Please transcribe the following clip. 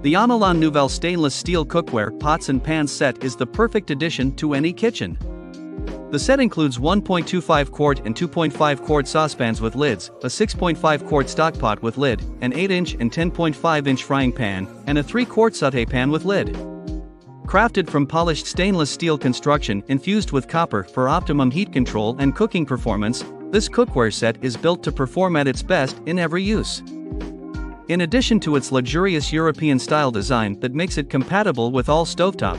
The Anolon Nouvelle stainless steel cookware pots and pans set is the perfect addition to any kitchen. The set includes 1.25 quart and 2.5 quart saucepans with lids, a 6.5 quart stockpot with lid, an 8 inch and 10.5 inch frying pan, and a 3 quart saute pan with lid. Crafted from polished stainless steel construction infused with copper for optimum heat control and cooking performance, this cookware set is built to perform at its best in every use. In addition to its luxurious European style design that makes it compatible with all stovetop,